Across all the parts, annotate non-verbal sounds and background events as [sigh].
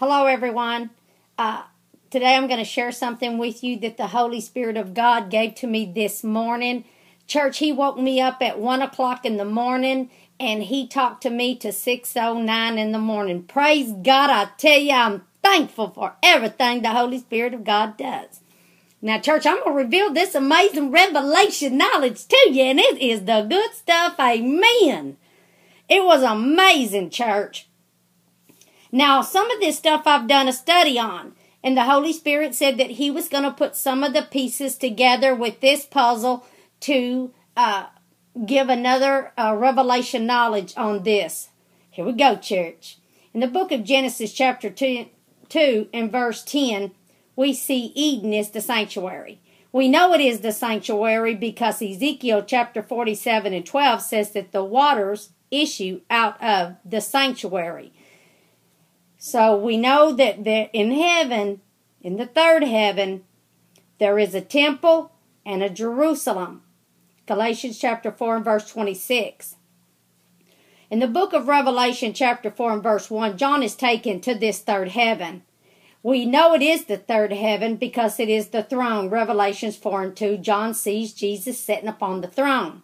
Hello, everyone. Uh, today I'm going to share something with you that the Holy Spirit of God gave to me this morning. Church, He woke me up at 1 o'clock in the morning and He talked to me to 6.09 in the morning. Praise God, I tell you, I'm thankful for everything the Holy Spirit of God does. Now, church, I'm going to reveal this amazing revelation knowledge to you, and it is the good stuff. Amen. It was amazing, church. Now, some of this stuff I've done a study on, and the Holy Spirit said that He was going to put some of the pieces together with this puzzle to uh, give another uh, revelation knowledge on this. Here we go, church. In the book of Genesis, chapter 2, 2 and verse 10, we see Eden is the sanctuary. We know it is the sanctuary because Ezekiel chapter 47 and 12 says that the waters issue out of the sanctuary. So we know that there, in heaven, in the third heaven, there is a temple and a Jerusalem. Galatians chapter 4 and verse 26. In the book of Revelation, chapter 4 and verse 1, John is taken to this third heaven. We know it is the third heaven because it is the throne. Revelations 4 and 2, John sees Jesus sitting upon the throne.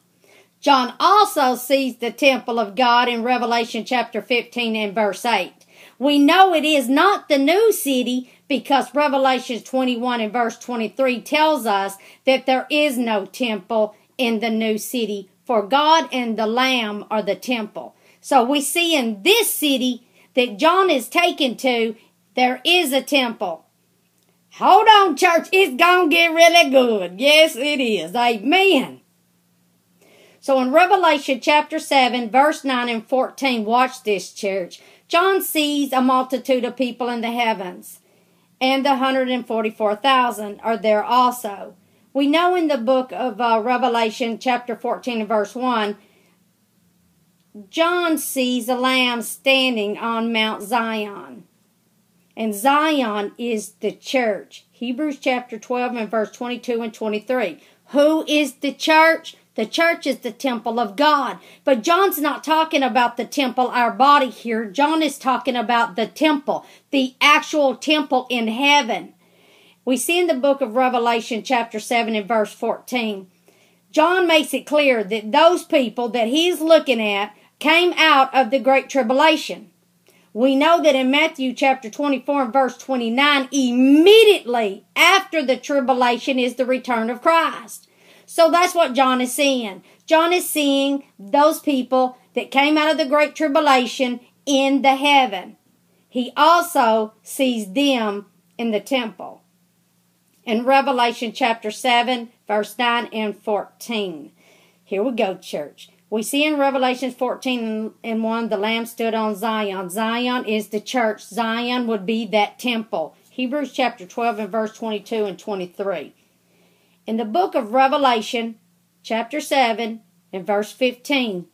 John also sees the temple of God in Revelation chapter 15 and verse 8. We know it is not the new city because Revelation 21 and verse 23 tells us that there is no temple in the new city, for God and the Lamb are the temple. So we see in this city that John is taken to, there is a temple. Hold on, church. It's going to get really good. Yes, it is. Amen. So in Revelation chapter 7, verse 9 and 14, watch this, church. John sees a multitude of people in the heavens, and the 144,000 are there also. We know in the book of uh, Revelation, chapter 14 and verse 1, John sees a lamb standing on Mount Zion. And Zion is the church. Hebrews chapter 12 and verse 22 and 23. Who is the church? The church is the temple of God. But John's not talking about the temple, our body here. John is talking about the temple, the actual temple in heaven. We see in the book of Revelation, chapter 7 and verse 14, John makes it clear that those people that he's looking at came out of the Great Tribulation. We know that in Matthew chapter 24 and verse 29, immediately after the tribulation is the return of Christ. So that's what John is seeing. John is seeing those people that came out of the great tribulation in the heaven. He also sees them in the temple. In Revelation chapter 7, verse 9 and 14. Here we go, church. We see in Revelation 14 and 1, the Lamb stood on Zion. Zion is the church. Zion would be that temple. Hebrews chapter 12 and verse 22 and 23 in the book of Revelation, chapter 7, and verse 15.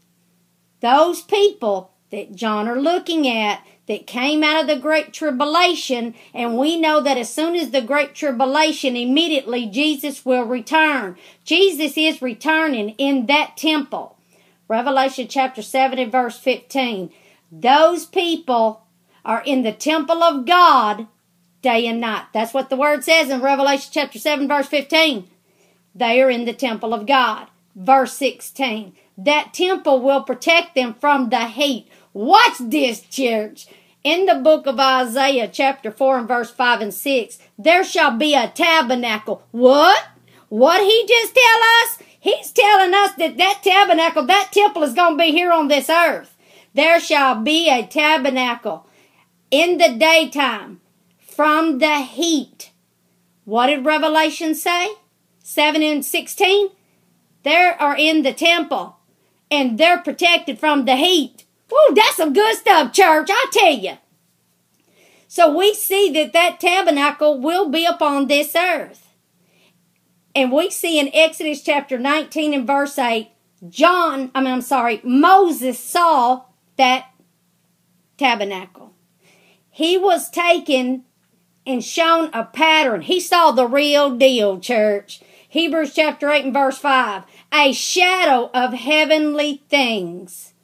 Those people that John are looking at that came out of the great tribulation, and we know that as soon as the great tribulation, immediately Jesus will return. Jesus is returning in that temple. Revelation chapter 7 and verse 15. Those people are in the temple of God day and night. That's what the word says in Revelation chapter 7 verse 15. They are in the temple of God. Verse 16. That temple will protect them from the heat. Watch this, church. In the book of Isaiah, chapter 4 and verse 5 and 6, there shall be a tabernacle. What? What he just tell us? He's telling us that that tabernacle, that temple is going to be here on this earth. There shall be a tabernacle in the daytime from the heat. What did Revelation say? 7 and 16, they are in the temple and they're protected from the heat. Woo, that's some good stuff, church, I tell you. So we see that that tabernacle will be upon this earth. And we see in Exodus chapter 19 and verse 8, John, I mean, I'm sorry, Moses saw that tabernacle. He was taken and shown a pattern. He saw the real deal, church. Hebrews chapter 8 and verse 5. A shadow of heavenly things.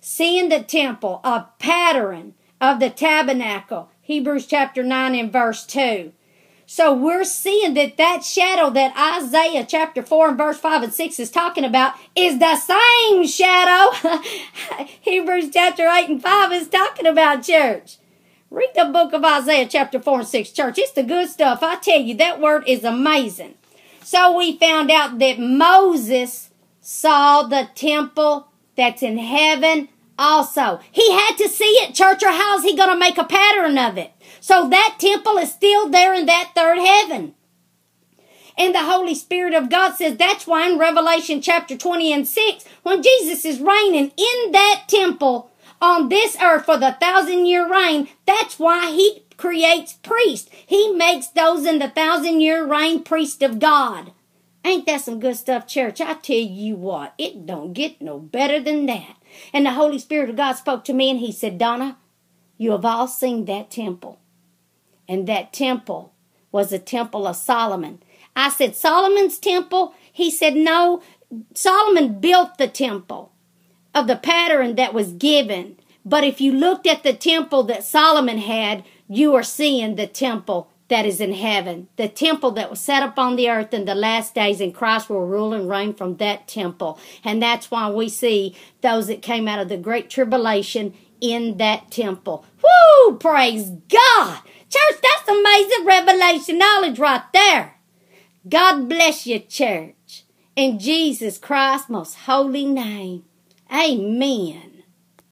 Seeing the temple, a pattern of the tabernacle. Hebrews chapter 9 and verse 2. So we're seeing that that shadow that Isaiah chapter 4 and verse 5 and 6 is talking about is the same shadow [laughs] Hebrews chapter 8 and 5 is talking about, church. Read the book of Isaiah chapter 4 and 6, church. It's the good stuff. I tell you, that word is amazing. So we found out that Moses saw the temple that's in heaven also. He had to see it, church, or how's he going to make a pattern of it? So that temple is still there in that third heaven. And the Holy Spirit of God says that's why in Revelation chapter 20 and 6, when Jesus is reigning in that temple on this earth for the thousand year reign, that's why he creates priests. He makes those in the thousand year reign priest of God. Ain't that some good stuff, church? I tell you what, it don't get no better than that. And the Holy Spirit of God spoke to me and he said, Donna, you have all seen that temple. And that temple was the temple of Solomon. I said, Solomon's temple? He said, no, Solomon built the temple of the pattern that was given. But if you looked at the temple that Solomon had, you are seeing the temple that is in heaven, the temple that was set up on the earth in the last days, and Christ will rule and reign from that temple. And that's why we see those that came out of the great tribulation in that temple. Whoo! Praise God! Church, that's amazing revelation knowledge right there. God bless you, church. In Jesus Christ's most holy name. Amen.